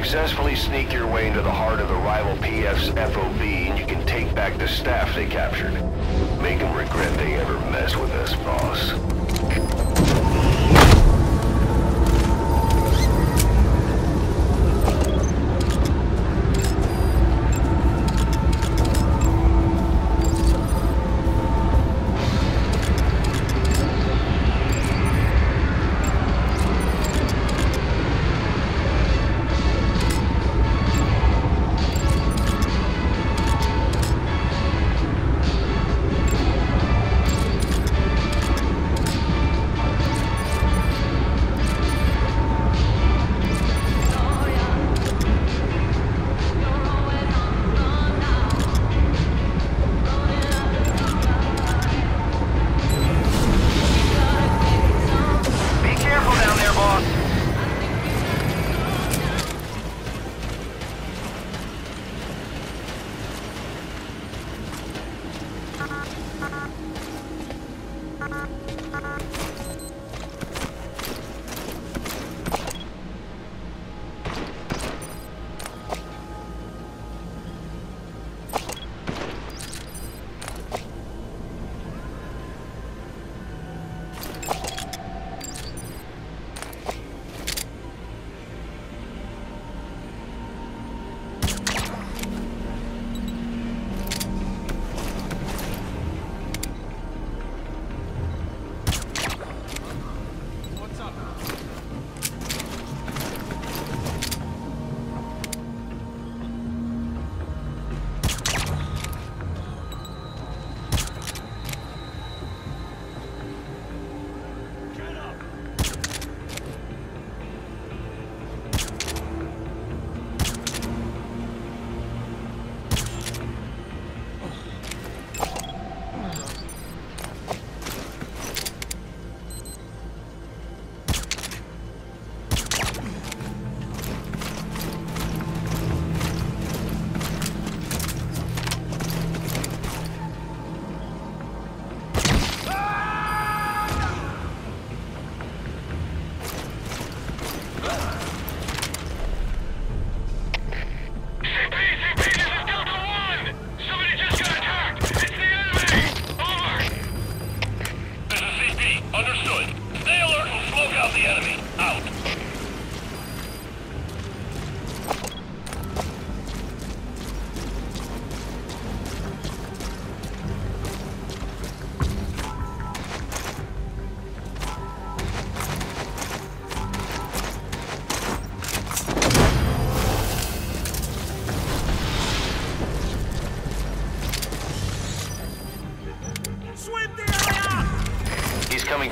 Successfully sneak your way into the heart of the rival PF's FOB and you can take back the staff they captured. Make them regret they ever mess with us, boss.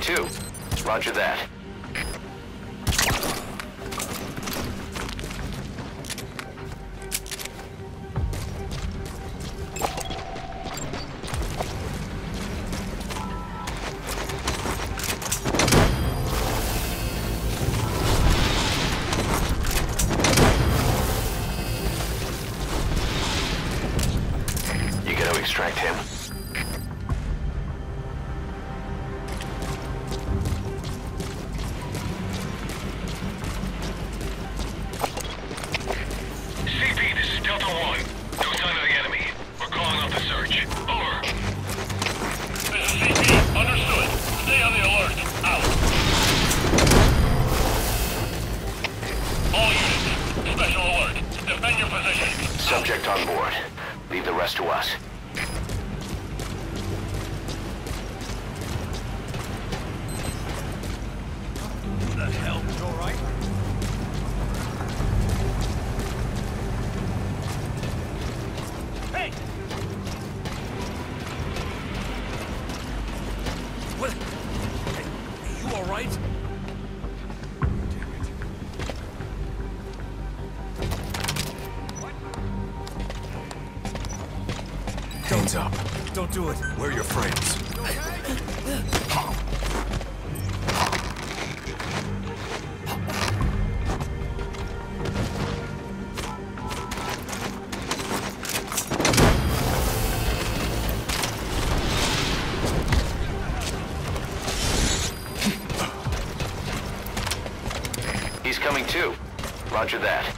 Too. Roger that. Extract him? Leave the rest to us. The hell? You all right? Hey! What? You all Don't do it. We're your friends. He's coming too. Roger that.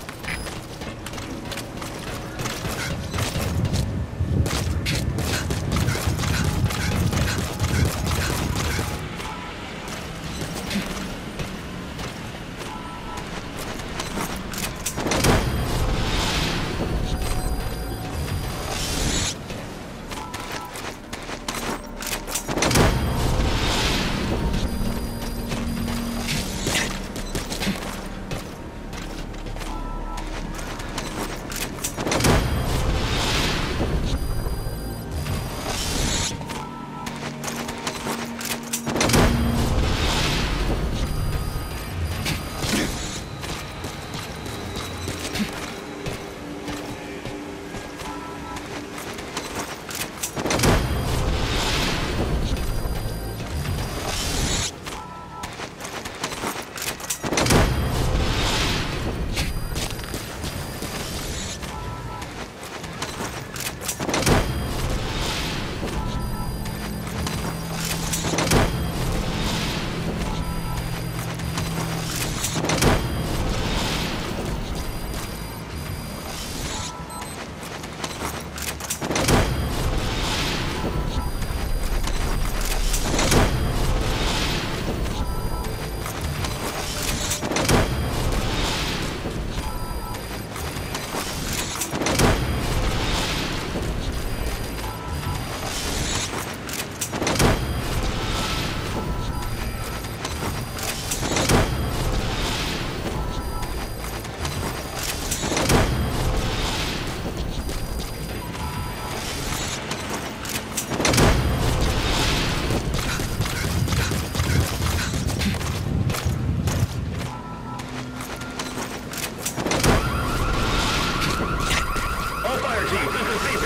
CP.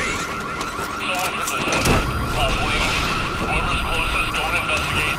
Shots in the center. Bob Wade. Whoever's closest, don't investigate.